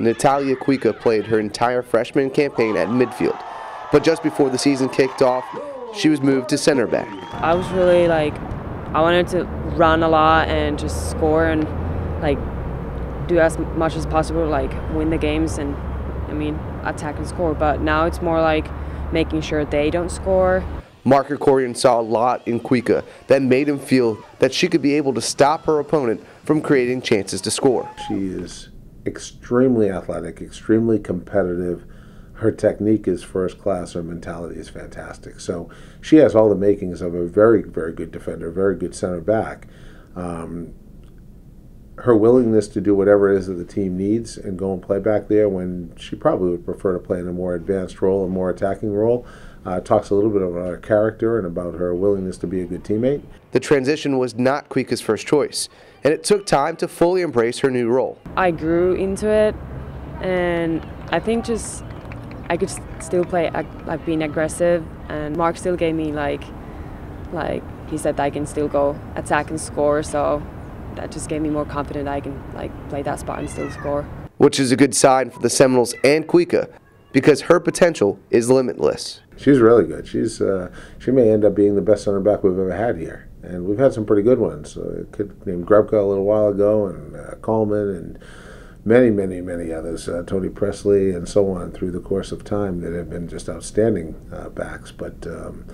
Natalia Kuikka played her entire freshman campaign at midfield. But just before the season kicked off, she was moved to center back. I was really like, I wanted to run a lot and just score and like do as much as possible, like win the games and I mean attack and score. But now it's more like making sure they don't score. Mark Krikorian saw a lot in Kuikka that made him feel that she could be able to stop her opponent from creating chances to score. She is extremely athletic, extremely competitive. Her technique is first class. Her mentality is fantastic. So she has all the makings of a very, very good defender, very good center back. Um, her willingness to do whatever it is that the team needs and go and play back there when she probably would prefer to play in a more advanced role, a more attacking role. Uh, talks a little bit about her character and about her willingness to be a good teammate. The transition was not Kuikka's first choice, and it took time to fully embrace her new role. I grew into it, and I think just I could still play like being aggressive, and Mark still gave me like, like he said I can still go attack and score. So that just gave me more confidence I can like play that spot and still score. Which is a good sign for the Seminoles and Kuikka because her potential is limitless. She's really good. She's uh, she may end up being the best center back we've ever had here, and we've had some pretty good ones. Uh, kid named Grubka a little while ago, and uh, Coleman, and many, many, many others. Uh, Toni Pressley, and so on through the course of time that have been just outstanding uh, backs. But um,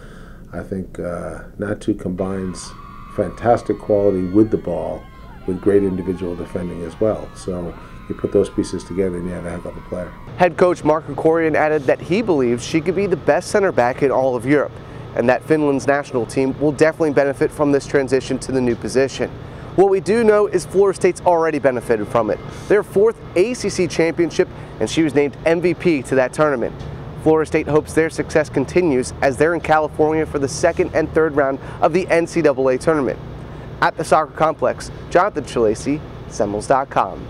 I think uh, Natu combines fantastic quality with the ball with great individual defending as well. So you put those pieces together and you have a heck of a player. Head coach Mark Krikorian added that he believes she could be the best center back in all of Europe and that Finland's national team will definitely benefit from this transition to the new position. What we do know is Florida State's already benefited from it. Their fourth ACC championship and she was named MVP to that tournament. Florida State hopes their success continues as they're in California for the second and third round of the NCAA tournament. At the soccer complex, Jonathan Chilesi, Seminoles.com.